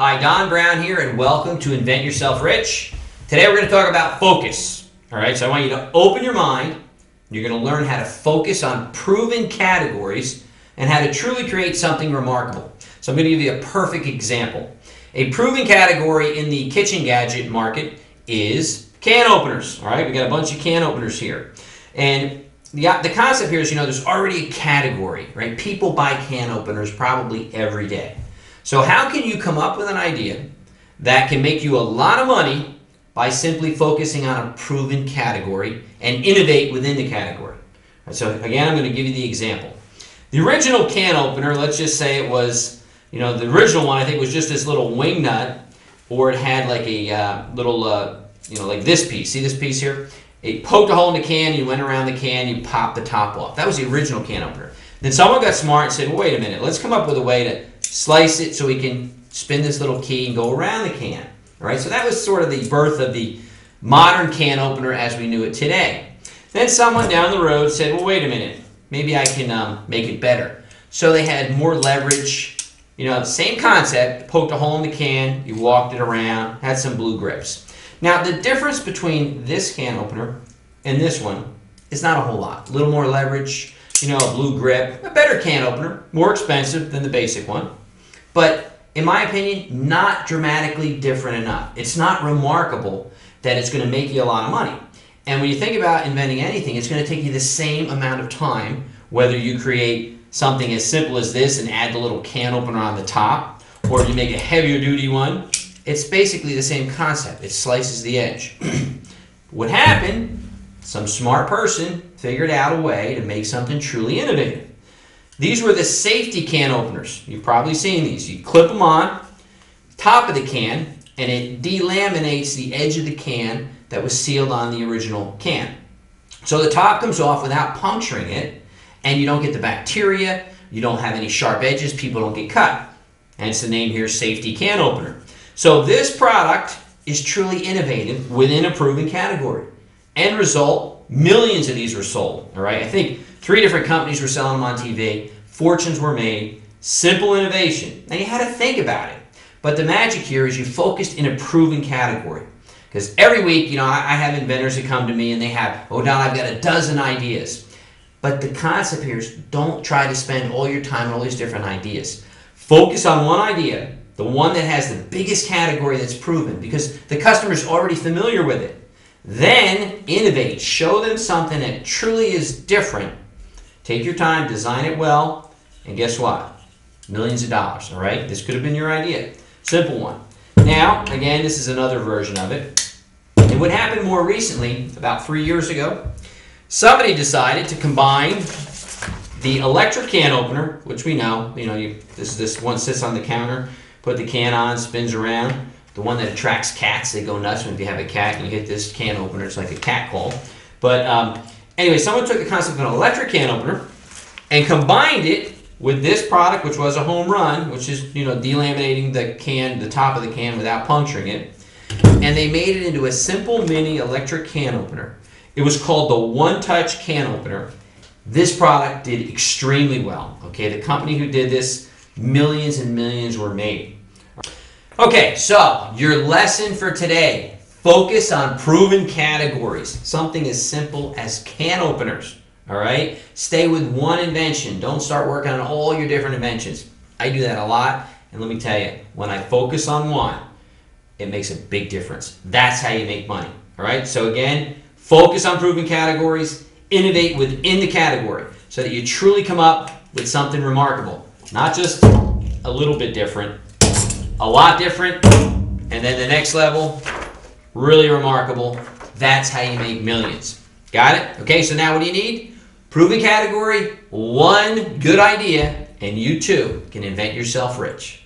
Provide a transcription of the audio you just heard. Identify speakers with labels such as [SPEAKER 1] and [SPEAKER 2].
[SPEAKER 1] Hi, Don Brown here, and welcome to Invent Yourself Rich. Today we're going to talk about focus. All right, so I want you to open your mind. You're going to learn how to focus on proven categories and how to truly create something remarkable. So I'm going to give you a perfect example. A proven category in the kitchen gadget market is can openers. All right, we got a bunch of can openers here. And the, the concept here is, you know, there's already a category, right? People buy can openers probably every day. So how can you come up with an idea that can make you a lot of money by simply focusing on a proven category and innovate within the category? So again, I'm going to give you the example. The original can opener, let's just say it was, you know, the original one I think was just this little wing nut, or it had like a uh, little, uh, you know, like this piece. See this piece here? It poked a hole in the can, you went around the can, you popped the top off. That was the original can opener. Then someone got smart and said, well, wait a minute, let's come up with a way to slice it so we can spin this little key and go around the can. All right, so that was sort of the birth of the modern can opener as we knew it today. Then someone down the road said, well, wait a minute, maybe I can um, make it better. So they had more leverage, you know, same concept, poked a hole in the can, you walked it around, had some blue grips. Now, the difference between this can opener and this one is not a whole lot. A little more leverage, you know, a blue grip, a better can opener, more expensive than the basic one. But in my opinion, not dramatically different enough. It's not remarkable that it's going to make you a lot of money. And when you think about inventing anything, it's going to take you the same amount of time, whether you create something as simple as this and add the little can opener on the top, or you make a heavier duty one, it's basically the same concept. It slices the edge. what happened, some smart person figured out a way to make something truly innovative. These were the safety can openers. You've probably seen these. You clip them on, top of the can, and it delaminates the edge of the can that was sealed on the original can. So the top comes off without puncturing it, and you don't get the bacteria, you don't have any sharp edges, people don't get cut. Hence the name here, safety can opener. So this product is truly innovative within a proven category. End result, millions of these were sold. All right, I think three different companies were selling them on TV. Fortunes were made. Simple innovation. Now you had to think about it. But the magic here is you focused in a proven category. Because every week, you know, I, have inventors that come to me and they have, oh, Don, I've got a dozen ideas. But the concept here is don't try to spend all your time on all these different ideas. Focus on one idea the one that has the biggest category that's proven because the customer's already familiar with it. Then innovate, show them something that truly is different. Take your time, design it well, and guess what? Millions of dollars, all right? This could have been your idea. Simple one. Now, again, this is another version of it. And what happened more recently, about three years ago, somebody decided to combine the electric can opener, which we know, you know, you, this, this one sits on the counter, put the can on, spins around. The one that attracts cats, they go nuts when you have a cat and you hit this can opener. It's like a cat call. But um, anyway, someone took the concept of an electric can opener and combined it with this product, which was a home run, which is you know delaminating the can, the top of the can without puncturing it, and they made it into a simple mini electric can opener. It was called the One Touch Can Opener. This product did extremely well. Okay, the company who did this, millions and millions were made. Okay, so your lesson for today focus on proven categories. Something as simple as can openers. All right? Stay with one invention. Don't start working on all your different inventions. I do that a lot, and let me tell you, when I focus on one, it makes a big difference. That's how you make money. All right? So, again, focus on proven categories, innovate within the category so that you truly come up with something remarkable. Not just a little bit different, a lot different, and then the next level, really remarkable. That's how you make millions. Got it? Okay, so now what do you need? Proven category, one good idea, and you too can invent yourself rich.